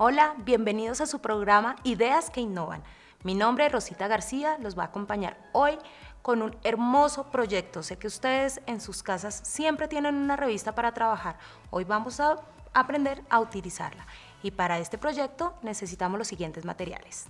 Hola, bienvenidos a su programa Ideas que Innovan. Mi nombre es Rosita García, los va a acompañar hoy con un hermoso proyecto. Sé que ustedes en sus casas siempre tienen una revista para trabajar. Hoy vamos a aprender a utilizarla. Y para este proyecto necesitamos los siguientes materiales.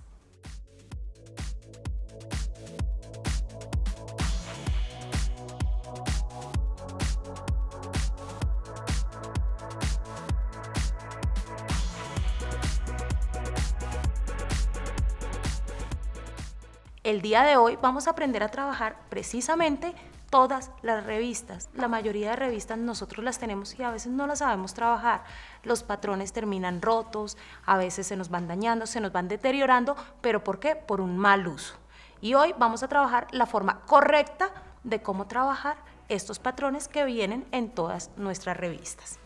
El día de hoy vamos a aprender a trabajar precisamente todas las revistas. La mayoría de revistas nosotros las tenemos y a veces no las sabemos trabajar. Los patrones terminan rotos, a veces se nos van dañando, se nos van deteriorando, pero ¿por qué? Por un mal uso. Y hoy vamos a trabajar la forma correcta de cómo trabajar estos patrones que vienen en todas nuestras revistas.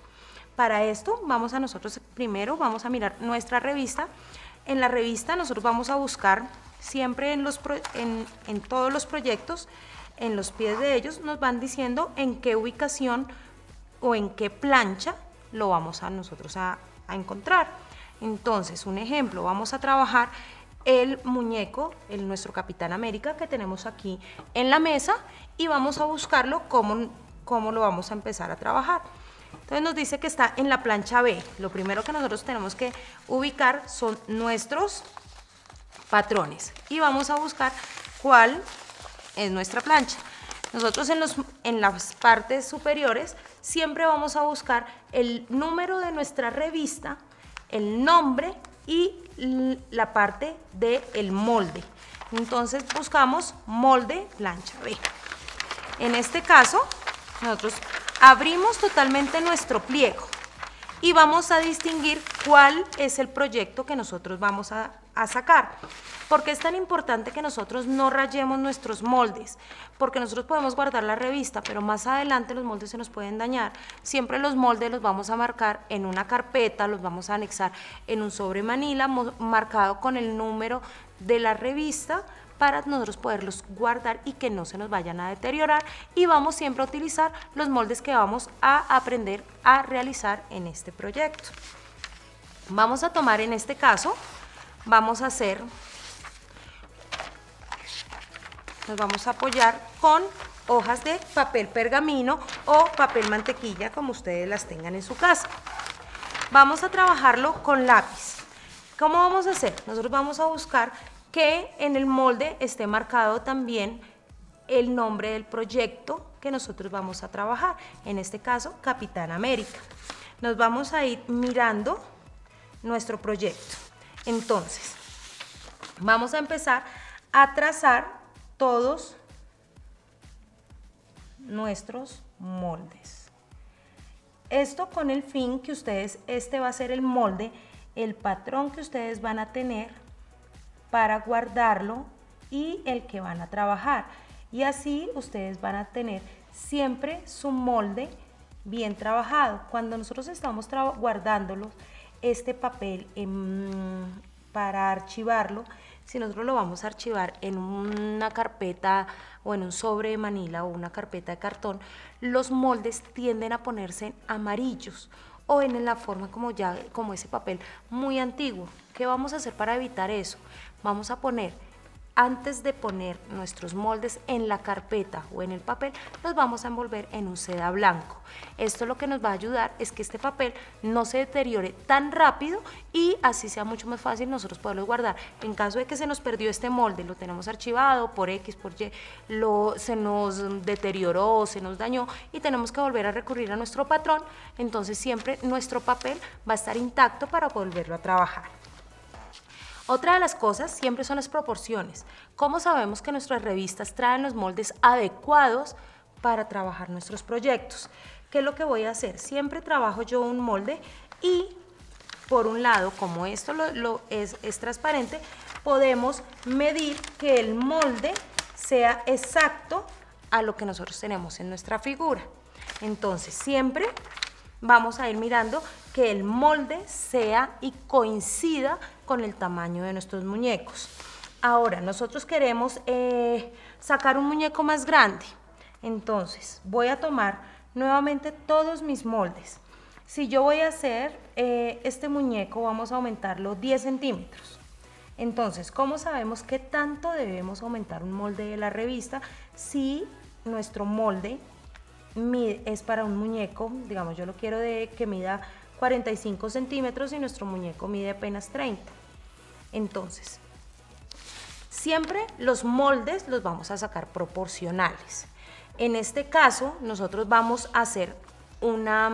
Para esto vamos a nosotros primero, vamos a mirar nuestra revista. En la revista nosotros vamos a buscar siempre en, todos los proyectos, en los pies de ellos, nos van diciendo en qué ubicación o en qué plancha lo vamos a nosotros a, encontrar. Entonces, un ejemplo, vamos a trabajar el muñeco, el nuestro Capitán América que tenemos aquí en la mesa y vamos a buscarlo cómo, cómo lo vamos a empezar a trabajar. Entonces nos dice que está en la plancha B. Lo primero que nosotros tenemos que ubicar son nuestros patrones y vamos a buscar cuál es nuestra plancha. Nosotros en, los, en las partes superiores siempre vamos a buscar el número de nuestra revista, el nombre y la parte del el molde. Entonces buscamos molde plancha B. En este caso, nosotros abrimos totalmente nuestro pliego y vamos a distinguir cuál es el proyecto que nosotros vamos a, a sacar. ¿Por qué es tan importante que nosotros no rayemos nuestros moldes? Porque nosotros podemos guardar la revista, pero más adelante los moldes se nos pueden dañar. Siempre los moldes los vamos a marcar en una carpeta, los vamos a anexar en un sobre manila marcado con el número de la revista para nosotros poderlos guardar y que no se nos vayan a deteriorar y vamos siempre a utilizar los moldes que vamos a aprender a realizar en este proyecto. Vamos a tomar en este caso vamos a hacer, nos vamos a apoyar con hojas de papel pergamino o papel mantequilla como ustedes las tengan en su casa. Vamos a trabajarlo con lápiz. ¿Cómo vamos a hacer? Nosotros vamos a buscar que en el molde esté marcado también el nombre del proyecto que nosotros vamos a trabajar, en este caso Capitán América. Nos vamos a ir mirando nuestro proyecto. Entonces, vamos a empezar a trazar todos nuestros moldes. Esto con el fin que ustedes, este va a ser el molde, el patrón que ustedes van a tener para guardarlo y el que van a trabajar. Y así ustedes van a tener siempre su molde bien trabajado. Cuando nosotros estamos guardándolo, este papel para archivarlo, si nosotros lo vamos a archivar en una carpeta o en un sobre de manila o una carpeta de cartón, los moldes tienden a ponerse amarillos o en la forma como ya como ese papel muy antiguo. ¿Qué vamos a hacer para evitar eso? Vamos a poner antes de poner nuestros moldes en la carpeta o en el papel, los vamos a envolver en un seda blanco. Esto lo que nos va a ayudar es que este papel no se deteriore tan rápido y así sea mucho más fácil nosotros poderlo guardar. En caso de que se nos perdió este molde, lo tenemos archivado por X, por Y, lo, se nos deterioró, se nos dañó y tenemos que volver a recurrir a nuestro patrón, entonces siempre nuestro papel va a estar intacto para volverlo a trabajar. Otra de las cosas siempre son las proporciones. ¿Cómo sabemos que nuestras revistas traen los moldes adecuados para trabajar nuestros proyectos? ¿Qué es lo que voy a hacer? Siempre trabajo yo un molde y por un lado, como esto lo, es, es transparente, podemos medir que el molde sea exacto a lo que nosotros tenemos en nuestra figura. Entonces, siempre vamos a ir mirando que el molde sea y coincida con el tamaño de nuestros muñecos. Ahora, nosotros queremos eh, sacar un muñeco más grande. Entonces, voy a tomar nuevamente todos mis moldes. Si yo voy a hacer eh, este muñeco, vamos a aumentarlo 10 centímetros. Entonces, ¿cómo sabemos qué tanto debemos aumentar un molde de la revista si nuestro molde es para un muñeco, digamos, yo lo quiero de que mida 45 centímetros y nuestro muñeco mide apenas 30. Entonces, siempre los moldes los vamos a sacar proporcionales. En este caso, nosotros vamos a hacer una,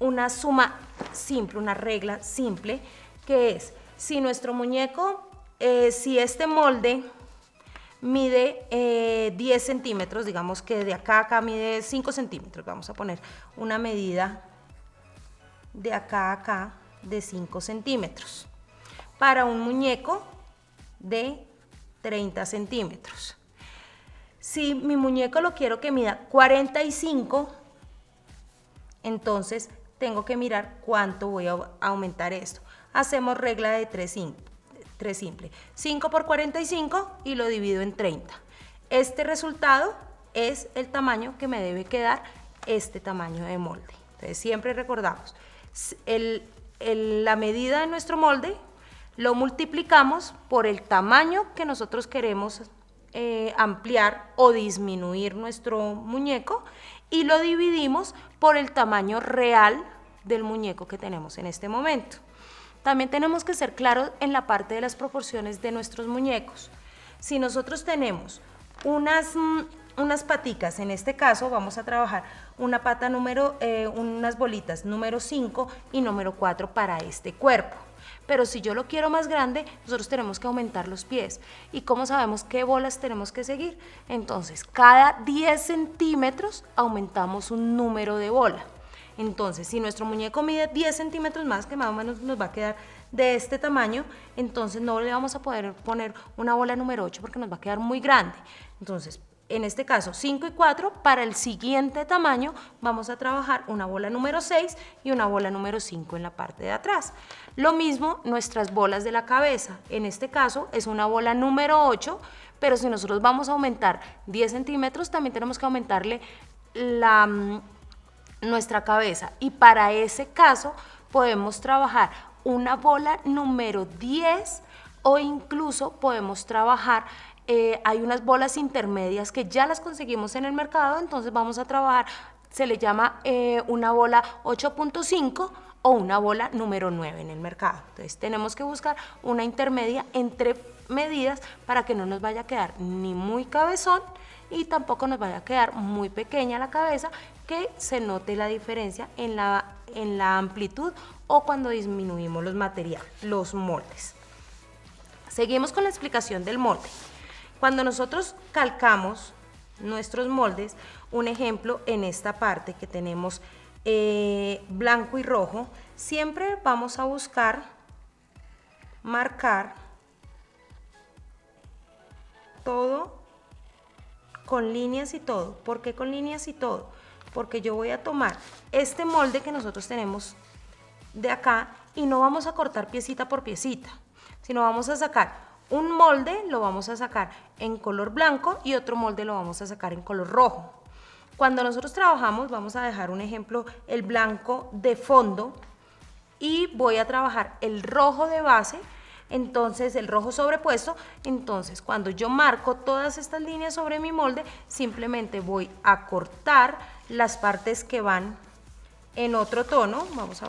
una suma simple, una regla simple, que es, si nuestro muñeco, eh, si este molde mide 10 eh, centímetros, digamos que de acá a acá mide 5 centímetros, vamos a poner una medida de acá a acá de 5 centímetros. Para un muñeco de 30 centímetros. Si mi muñeco lo quiero que mida 45, entonces tengo que mirar cuánto voy a aumentar esto. Hacemos regla de 3 3 simple. 5 por 45 y lo divido en 30. Este resultado es el tamaño que me debe quedar este tamaño de molde. Entonces siempre recordamos, la medida de nuestro molde lo multiplicamos por el tamaño que nosotros queremos eh, ampliar o disminuir nuestro muñeco y lo dividimos por el tamaño real del muñeco que tenemos en este momento. También tenemos que ser claros en la parte de las proporciones de nuestros muñecos. Si nosotros tenemos unas, mm, unas paticas, en este caso vamos a trabajar una pata número, eh, unas bolitas número 5 y número 4 para este cuerpo. Pero si yo lo quiero más grande, nosotros tenemos que aumentar los pies. ¿Y cómo sabemos qué bolas tenemos que seguir? Entonces, cada 10 centímetros aumentamos un número de bola. Entonces, si nuestro muñeco mide 10 centímetros más, que más o menos nos va a quedar de este tamaño, entonces no le vamos a poder poner una bola número 8 porque nos va a quedar muy grande. Entonces, en este caso 5 y 4, para el siguiente tamaño vamos a trabajar una bola número 6 y una bola número 5 en la parte de atrás. Lo mismo nuestras bolas de la cabeza, en este caso es una bola número 8, pero si nosotros vamos a aumentar 10 centímetros, también tenemos que aumentarle la mm, nuestra cabeza. Y para ese caso podemos trabajar una bola número 10 o incluso podemos trabajar, eh, hay unas bolas intermedias que ya las conseguimos en el mercado, entonces vamos a trabajar, se le llama eh, una bola 8.5 o una bola número 9 en el mercado. Entonces tenemos que buscar una intermedia entre medidas para que no nos vaya a quedar ni muy cabezón y tampoco nos vaya a quedar muy pequeña la cabeza que se note la diferencia en la, en la amplitud o cuando disminuimos los materiales, los moldes. Seguimos con la explicación del molde. Cuando nosotros calcamos nuestros moldes, un ejemplo en esta parte que tenemos eh, blanco y rojo, siempre vamos a buscar marcar todo con líneas y todo. ¿Por qué con líneas y todo? porque yo voy a tomar este molde que nosotros tenemos de acá y no vamos a cortar piecita por piecita, sino vamos a sacar un molde, lo vamos a sacar en color blanco y otro molde lo vamos a sacar en color rojo. Cuando nosotros trabajamos, vamos a dejar un ejemplo, el blanco de fondo y voy a trabajar el rojo de base, entonces el rojo sobrepuesto, entonces cuando yo marco todas estas líneas sobre mi molde, simplemente voy a cortar las partes que van en otro tono, vamos a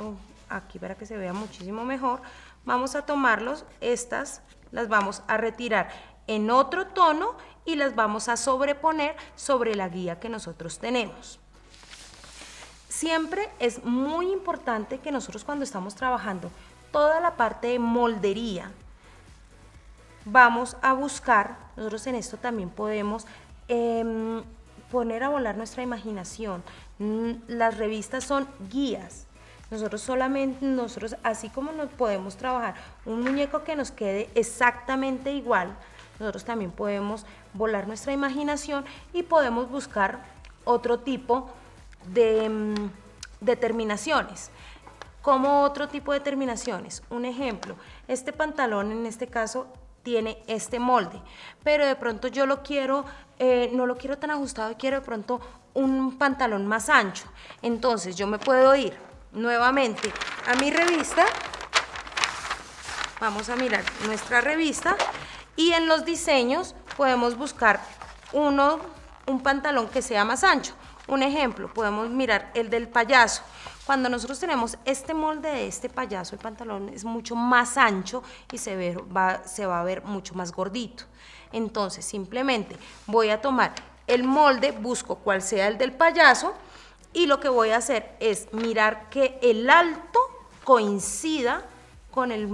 aquí para que se vea muchísimo mejor, vamos a tomarlos, estas las vamos a retirar en otro tono y las vamos a sobreponer sobre la guía que nosotros tenemos. Siempre es muy importante que nosotros cuando estamos trabajando toda la parte de moldería, vamos a buscar, nosotros en esto también podemos em, poner a volar nuestra imaginación. Mm, las revistas son guías. Nosotros solamente, nosotros así como nos podemos trabajar un muñeco que nos quede exactamente igual, nosotros también podemos volar nuestra imaginación y podemos buscar otro tipo de mm, determinaciones. Como otro tipo de determinaciones. Un ejemplo, este pantalón en este caso tiene este molde, pero de pronto yo lo quiero, eh, no lo quiero tan ajustado, quiero de pronto un pantalón más ancho. Entonces yo me puedo ir nuevamente a mi revista. Vamos a mirar nuestra revista y en los diseños podemos buscar uno, un pantalón que sea más ancho. Un ejemplo, podemos mirar el del payaso. Cuando nosotros tenemos este molde de este payaso, el pantalón es mucho más ancho y se, ve, se va a ver mucho más gordito. Entonces, simplemente voy a tomar el molde, busco cuál sea el del payaso y lo que voy a hacer es mirar que el alto coincida con el,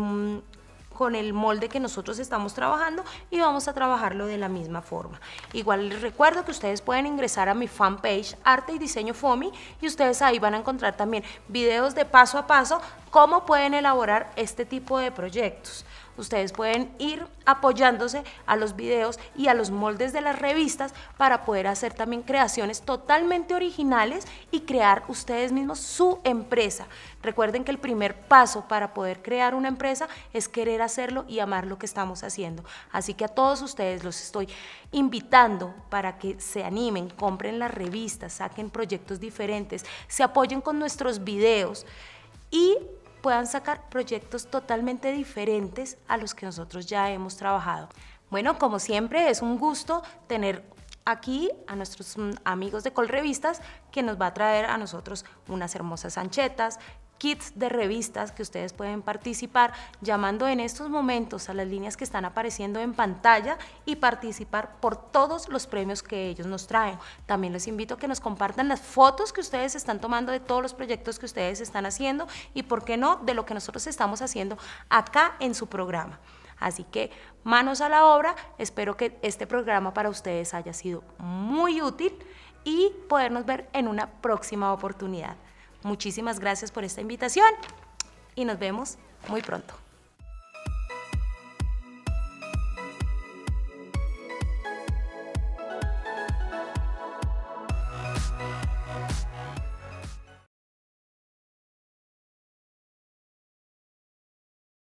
con el molde que nosotros estamos trabajando y vamos a trabajarlo de la misma forma. Igual les recuerdo que ustedes pueden ingresar a mi fanpage Arte y Diseño FOMI y ustedes ahí van a encontrar también videos de paso a paso cómo pueden elaborar este tipo de proyectos. Ustedes pueden ir apoyándose a los videos y a los moldes de las revistas para poder hacer también creaciones totalmente originales y crear ustedes mismos su empresa. Recuerden que el primer paso para poder crear una empresa es querer hacerlo y amar lo que estamos haciendo. Así que a todos ustedes los estoy invitando para que se animen, compren las revistas, saquen proyectos diferentes, se apoyen con nuestros videos y puedan sacar proyectos totalmente diferentes a los que nosotros ya hemos trabajado. Bueno, como siempre, es un gusto tener aquí a nuestros mm, amigos de Colrevistas que nos va a traer a nosotros unas hermosas anchetas, kits de revistas que ustedes pueden participar llamando en estos momentos a las líneas que están apareciendo en pantalla y participar por todos los premios que ellos nos traen. También les invito a que nos compartan las fotos que ustedes están tomando de todos los proyectos que ustedes están haciendo y, por qué no, de lo que nosotros estamos haciendo acá en su programa. Así que manos a la obra, espero que este programa para ustedes haya sido muy útil y podernos ver en una próxima oportunidad. Muchísimas gracias por esta invitación y nos vemos muy pronto.